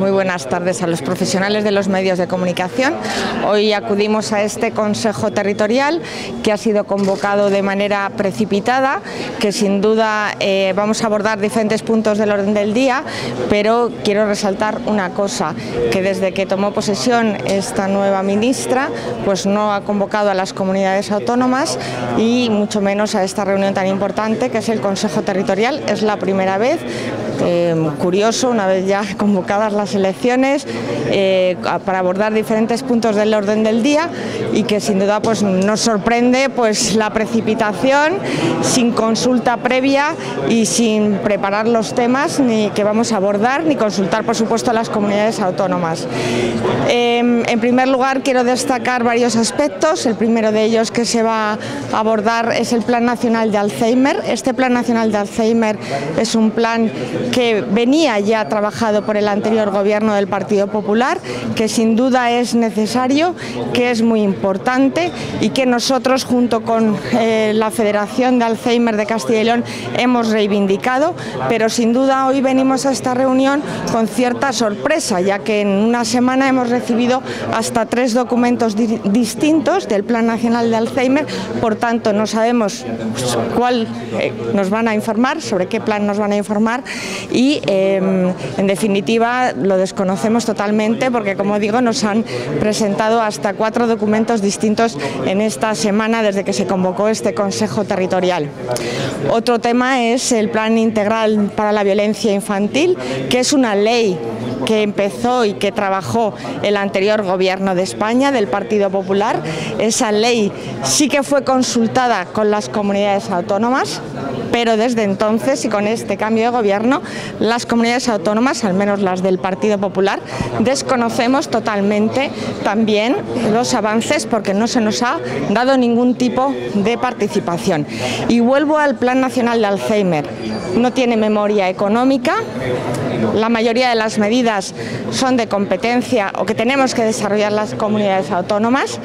Muy buenas tardes a los profesionales de los medios de comunicación. Hoy acudimos a este Consejo Territorial que ha sido convocado de manera precipitada, que sin duda eh, vamos a abordar diferentes puntos del orden del día, pero quiero resaltar una cosa, que desde que tomó posesión esta nueva ministra, pues no ha convocado a las comunidades autónomas y mucho menos a esta reunión tan importante que es el Consejo Territorial. Es la primera vez, eh, curioso, una vez ya convocadas las elecciones eh, para abordar diferentes puntos del orden del día y que sin duda pues, nos sorprende pues, la precipitación sin consulta previa y sin preparar los temas ni que vamos a abordar ni consultar por supuesto a las comunidades autónomas. Em, en primer lugar quiero destacar varios aspectos, el primero de ellos que se va a abordar es el Plan Nacional de Alzheimer. Este Plan Nacional de Alzheimer es un plan que venía ya trabajado por el anterior gobierno del Partido Popular, que sin duda es necesario, que es muy importante y que nosotros junto con eh, la Federación de Alzheimer de Castilla y León hemos reivindicado, pero sin duda hoy venimos a esta reunión con cierta sorpresa, ya que en una semana hemos recibido hasta tres documentos distintos del Plan Nacional de Alzheimer, por tanto no sabemos cuál eh, nos van a informar, sobre qué plan nos van a informar y em, en definitiva lo desconocemos totalmente porque, como digo, nos han presentado hasta cuatro documentos distintos en esta semana desde que se convocó este Consejo Territorial. Otro tema es el Plan Integral para la Violencia Infantil, que es una ley que empezó y que trabajó el anterior gobierno de España, del Partido Popular. Esa ley sí que fue consultada con las comunidades autónomas, pero desde entonces y con este cambio de gobierno, las comunidades autónomas, al menos las del Partido Popular, desconocemos totalmente también los avances porque no se nos ha dado ningún tipo de participación. Y vuelvo al Plan Nacional de Alzheimer. No tiene memoria económica, la mayoría de las medidas son de competencia o que tenemos que desarrollar las comunidades autónomas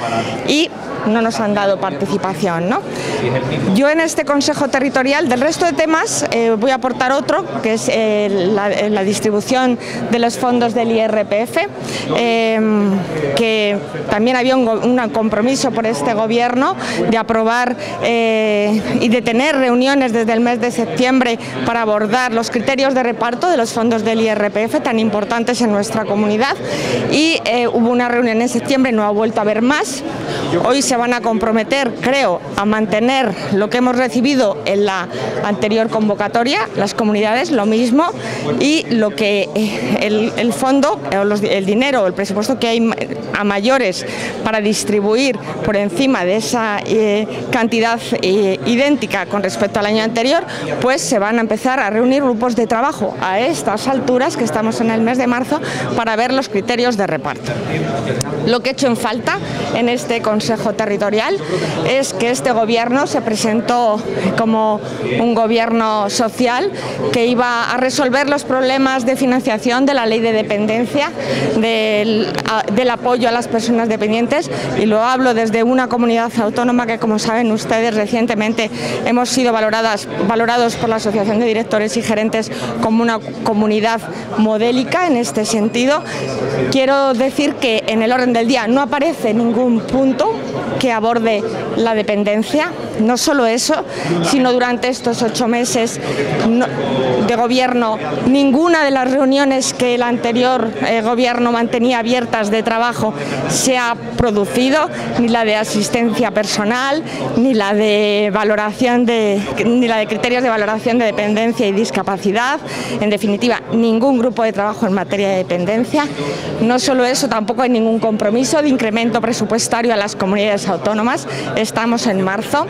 y no nos han dado participación. ¿no? Yo en este Consejo Territorial, del resto de temas, eh, voy a aportar otro, que es eh, la, distribución de los fondos del IRPF, eh, que también había un, un, compromiso por este Gobierno de aprobar y de tener reuniones desde el mes de septiembre para abordar los criterios de reparto de los fondos del IRPF tan importantes en nuestra comunidad y hubo una reunión en septiembre, no ha vuelto a haber más. Hoy se van a comprometer, creo, a mantener lo que hemos recibido en la anterior convocatoria, las comunidades lo mismo y lo que eh, el, fondo, el dinero, el presupuesto que hay a mayores para distribuir por encima de esa eh, cantidad eh, idéntica con respecto al año anterior, pues se van a empezar a reunir grupos de trabajo a estas alturas, que estamos en el mes de marzo, para ver los criterios de reparto. Lo que he hecho en falta en este Consejo Territorial es que este gobierno se presentó como un gobierno social que iba a resolver los problemas de financiación de la ley de dependencia, del, del apoyo a las personas dependientes y lo hablo desde una comunidad autónoma que como saben ustedes recientemente hemos sido valoradas, valorados por la Asociación de Directores y Gerentes como una comunidad modélica en este sentido. Quiero decir que en el orden del día no aparece ningún punto que aborde la dependencia. No solo eso, sino durante estos ocho meses de gobierno, ninguna de las reuniones que el anterior eh, gobierno mantenía abiertas de trabajo se ha producido, ni la de asistencia personal, ni la de valoración de, ni la de criterios de valoración de dependencia y discapacidad. En definitiva, ningún grupo de trabajo en materia de dependencia. No solo eso, tampoco hay ningún compromiso de incremento presupuestario a las comunidades autónomas. Estamos en marzo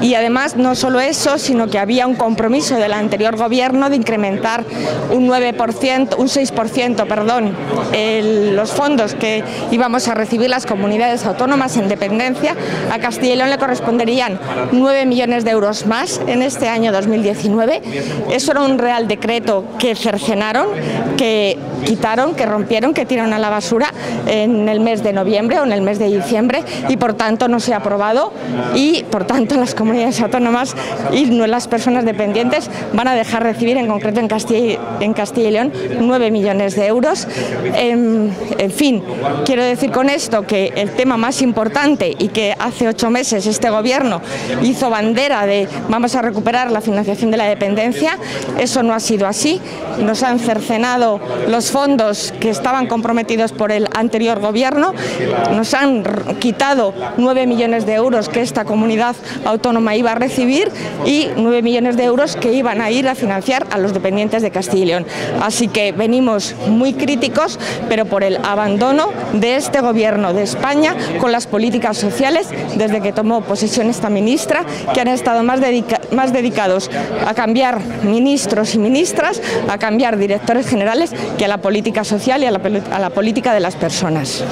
y además no solo eso, sino que había un compromiso del anterior gobierno de incrementar un 9%, un 6%, perdón, los fondos que íbamos a recibir las comunidades autónomas en dependencia. A Castilla y León le corresponderían 9 millones de euros más en este año 2019. Eso era un real decreto que cercenaron, que quitaron, que rompieron, que tiraron a la basura en el mes de noviembre o en el mes de diciembre y por tanto no se ha aprobado y por tanto las comunidades autónomas y las personas dependientes van a dejar recibir en concreto en Castilla, en Castilla y León 9 millones de euros. En, en fin, quiero decir con esto que el tema más importante y que hace ocho meses este gobierno hizo bandera de vamos a recuperar la financiación de la dependencia, eso no ha sido así, nos han cercenado los fondos que estaban comprometidos por el anterior gobierno, nos han quitado 9 millones de euros que esta comunidad autónoma iba a recibir y 9 millones de euros que iban a ir a financiar a los dependientes de Castilla y León. Así que venimos muy críticos, pero por el abandono de este gobierno de España con las políticas sociales desde que tomó posesión esta ministra, que han estado más, dedica más dedicados a cambiar ministros y ministras, a cambiar directores generales que a la política social y a la política de las personas.